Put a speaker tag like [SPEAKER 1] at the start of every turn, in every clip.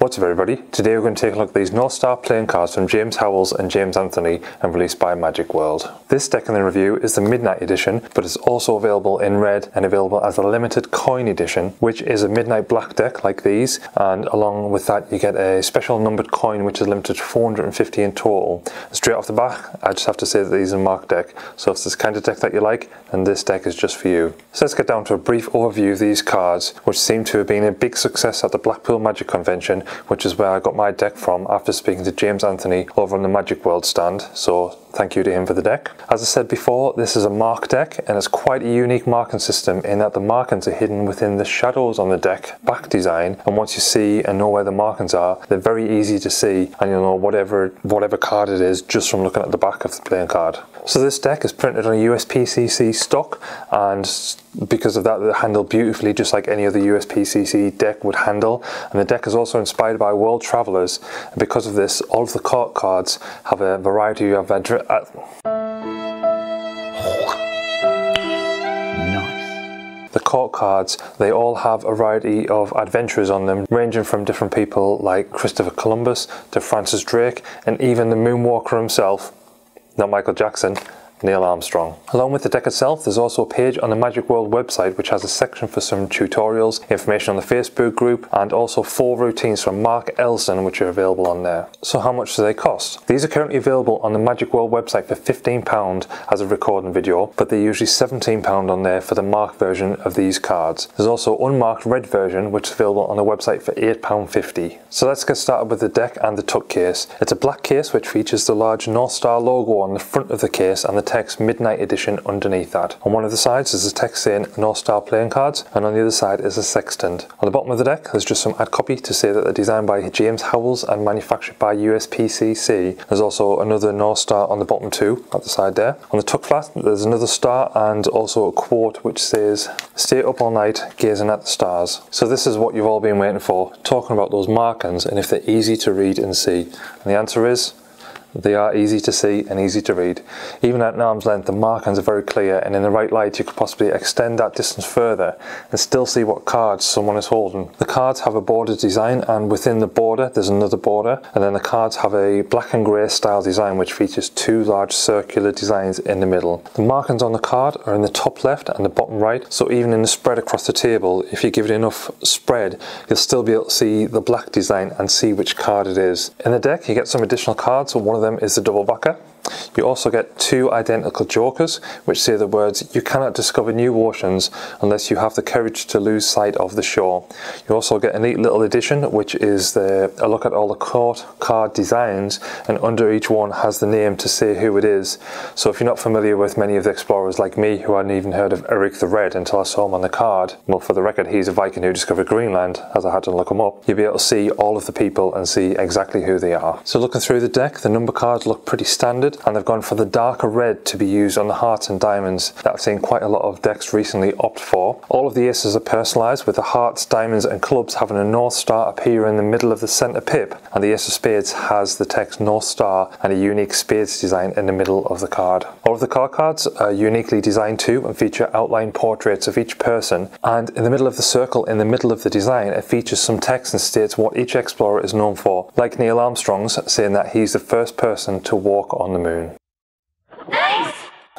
[SPEAKER 1] What's up everybody? Today we're going to take a look at these North Star playing cards from James Howells and James Anthony and released by Magic World. This deck in the review is the Midnight Edition, but it's also available in red and available as a limited coin edition, which is a Midnight Black deck like these, and along with that you get a special numbered coin which is limited to 450 in total. Straight off the back, I just have to say that these are marked deck, so if it's this kind of deck that you like, then this deck is just for you. So let's get down to a brief overview of these cards, which seem to have been a big success at the Blackpool Magic Convention which is where I got my deck from after speaking to James Anthony over on the Magic World stand. So thank you to him for the deck. As I said before, this is a mark deck and it's quite a unique marking system in that the markings are hidden within the shadows on the deck back design. And once you see and know where the markings are, they're very easy to see and you'll know whatever, whatever card it is just from looking at the back of the playing card. So this deck is printed on a USPCC stock and because of that they handle beautifully just like any other USPCC deck would handle. And the deck is also inspired by world travelers. And because of this all of the court cards have a variety of uh, nice. The court cards, they all have a variety of adventures on them, ranging from different people like Christopher Columbus to Francis Drake, and even the Moonwalker himself, not Michael Jackson, Neil Armstrong. Along with the deck itself, there's also a page on the Magic World website which has a section for some tutorials, information on the Facebook group, and also four routines from Mark Elsdon which are available on there. So how much do they cost? These are currently available on the Magic World website for £15 as a recording video, but they're usually £17 on there for the marked version of these cards. There's also an unmarked red version which is available on the website for £8.50. So let's get started with the deck and the tuck case. It's a black case which features the large North Star logo on the front of the case and the text Midnight Edition underneath that. On one of the sides is a text saying North Star playing cards and on the other side is a sextant. On the bottom of the deck there's just some ad copy to say that they're designed by James Howells and manufactured by USPCC. There's also another North Star on the bottom too at the side there. On the tuck flat there's another star and also a quote which says stay up all night gazing at the stars. So this is what you've all been waiting for, talking about those markings and if they're easy to read and see. And the answer is they are easy to see and easy to read. Even at an arm's length, the markings are very clear and in the right light you could possibly extend that distance further and still see what cards someone is holding. The cards have a border design and within the border there's another border and then the cards have a black and grey style design which features two large circular designs in the middle. The markings on the card are in the top left and the bottom right so even in the spread across the table if you give it enough spread you'll still be able to see the black design and see which card it is. In the deck you get some additional cards so one of them is the double backer you also get two identical jokers, which say the words, you cannot discover new oceans unless you have the courage to lose sight of the shore. You also get a neat little addition, which is the, a look at all the court card designs, and under each one has the name to say who it is. So if you're not familiar with many of the explorers like me, who hadn't even heard of Eric the Red until I saw him on the card, well, for the record, he's a Viking who discovered Greenland, as I had to look him up, you'll be able to see all of the people and see exactly who they are. So looking through the deck, the number cards look pretty standard, and they've gone for the darker red to be used on the hearts and diamonds that I've seen quite a lot of decks recently opt for. All of the aces are personalised with the hearts, diamonds and clubs having a North Star appear in the middle of the centre pip and the ace of spades has the text North Star and a unique spades design in the middle of the card. All of the card cards are uniquely designed too and feature outline portraits of each person and in the middle of the circle in the middle of the design it features some text and states what each explorer is known for, like Neil Armstrong's saying that he's the first person to walk on the moon moon.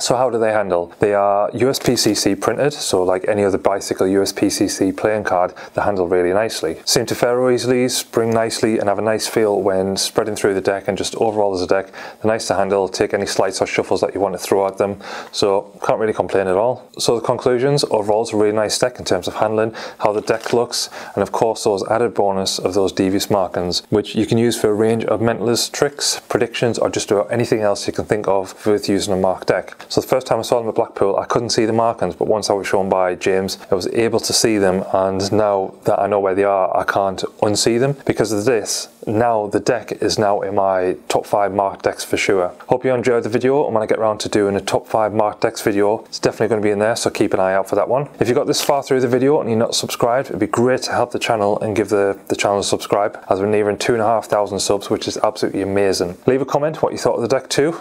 [SPEAKER 1] So how do they handle? They are USPCC printed, so like any other bicycle USPCC playing card, they handle really nicely. Seem to faro easily, spring nicely, and have a nice feel when spreading through the deck and just overall as a deck. They're nice to handle, take any slides or shuffles that you want to throw at them, so can't really complain at all. So the conclusions, overall it's a really nice deck in terms of handling, how the deck looks, and of course those added bonus of those devious markings, which you can use for a range of mentalist tricks, predictions, or just about anything else you can think of with using a marked deck. So the first time I saw them at Blackpool, I couldn't see the markings, but once I was shown by James, I was able to see them, and now that I know where they are, I can't unsee them. Because of this, now the deck is now in my top 5 marked decks for sure. Hope you enjoyed the video, and when I get around to doing a top 5 marked decks video, it's definitely going to be in there, so keep an eye out for that one. If you got this far through the video and you're not subscribed, it'd be great to help the channel and give the, the channel a subscribe, as we're nearing 2,500 subs, which is absolutely amazing. Leave a comment what you thought of the deck too.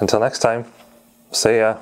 [SPEAKER 1] Until next time. See ya.